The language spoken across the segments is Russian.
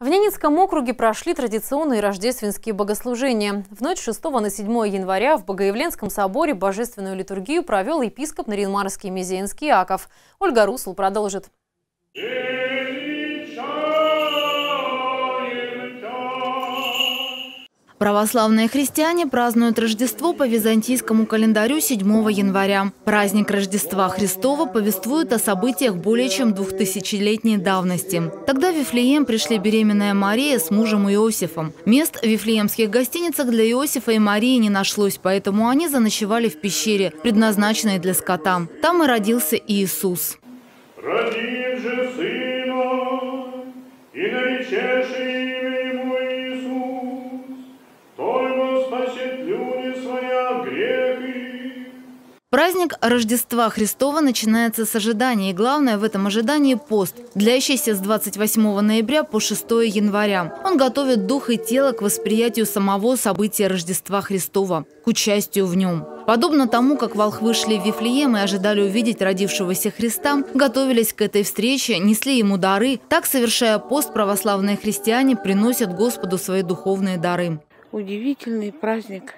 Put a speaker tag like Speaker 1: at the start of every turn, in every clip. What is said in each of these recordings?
Speaker 1: В Ненецком округе прошли традиционные рождественские богослужения. В ночь 6 на 7 января в Богоявленском соборе божественную литургию провел епископ Наринмарский Мезенский Иаков. Ольга Русл продолжит.
Speaker 2: Православные христиане празднуют Рождество по византийскому календарю 7 января. Праздник Рождества Христова повествует о событиях более чем двухтысячелетней давности. Тогда в Вифлеем пришли беременная Мария с мужем Иосифом. Мест в вифлеемских гостиницах для Иосифа и Марии не нашлось, поэтому они заночевали в пещере, предназначенной для скота. Там и родился Иисус.
Speaker 3: Родим же сына,
Speaker 2: Праздник Рождества Христова начинается с ожидания, и главное в этом ожидании – пост, длящийся с 28 ноября по 6 января. Он готовит дух и тело к восприятию самого события Рождества Христова, к участию в нем. Подобно тому, как волхвы шли в Вифлеем и ожидали увидеть родившегося Христа, готовились к этой встрече, несли ему дары, так, совершая пост, православные христиане приносят Господу свои духовные дары.
Speaker 4: Удивительный праздник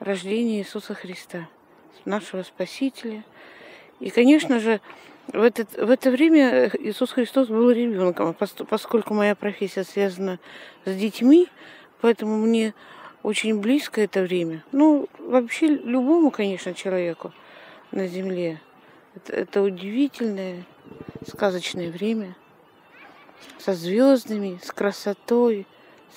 Speaker 4: рождения Иисуса Христа – нашего Спасителя. И, конечно же, в, этот, в это время Иисус Христос был ребенком, поскольку моя профессия связана с детьми, поэтому мне очень близко это время. Ну, вообще любому, конечно, человеку на земле. Это, это удивительное, сказочное время со звездами, с красотой,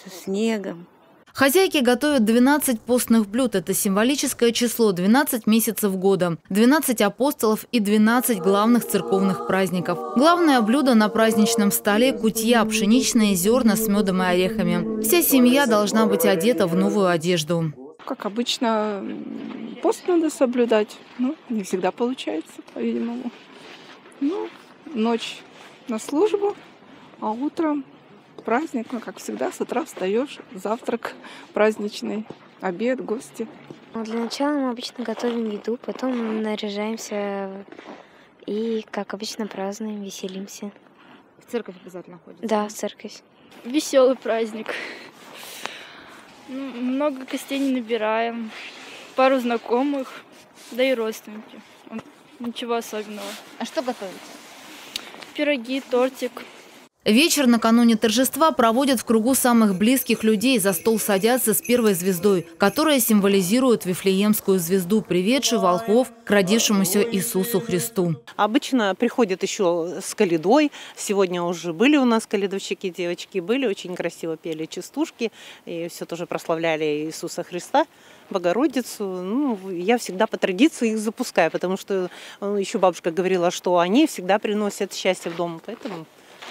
Speaker 4: со снегом.
Speaker 2: Хозяйки готовят 12 постных блюд. Это символическое число 12 месяцев года, 12 апостолов и 12 главных церковных праздников. Главное блюдо на праздничном столе – кутья, пшеничные зерна с медом и орехами. Вся семья должна быть одета в новую одежду.
Speaker 5: Как обычно, пост надо соблюдать. Ну, не всегда получается, по-видимому. Ну, ночь на службу, а утром праздник, ну, как всегда, с утра встаешь, завтрак праздничный, обед, гости.
Speaker 6: Ну, для начала мы обычно готовим еду, потом наряжаемся и, как обычно, празднуем, веселимся.
Speaker 2: В церковь обязательно ходите?
Speaker 6: Да, в церковь.
Speaker 7: Веселый праздник. Ну, много гостей не набираем, пару знакомых, да и родственники. Ничего особенного.
Speaker 2: А что готовите?
Speaker 7: Пироги, тортик.
Speaker 2: Вечер накануне торжества проводят в кругу самых близких людей. За стол садятся с первой звездой, которая символизирует Вифлеемскую звезду, приведшую волхвов к родившемуся Иисусу Христу.
Speaker 8: Обычно приходят еще с каледой. Сегодня уже были у нас каледовщики, девочки были, очень красиво пели частушки. И все тоже прославляли Иисуса Христа. Богородицу. Ну, я всегда по традиции их запускаю, потому что э, еще бабушка говорила, что они всегда приносят счастье в дом. Поэтому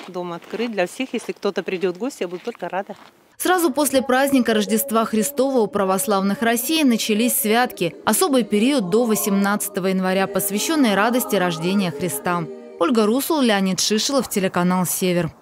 Speaker 8: дом открыт для всех. Если кто-то придет в гости, я буду только рада.
Speaker 2: Сразу после праздника Рождества Христова у православных России начались святки. Особый период до 18 января, посвященный радости рождения Христа. Ольга Русул, Леонид Шишилов, телеканал «Север».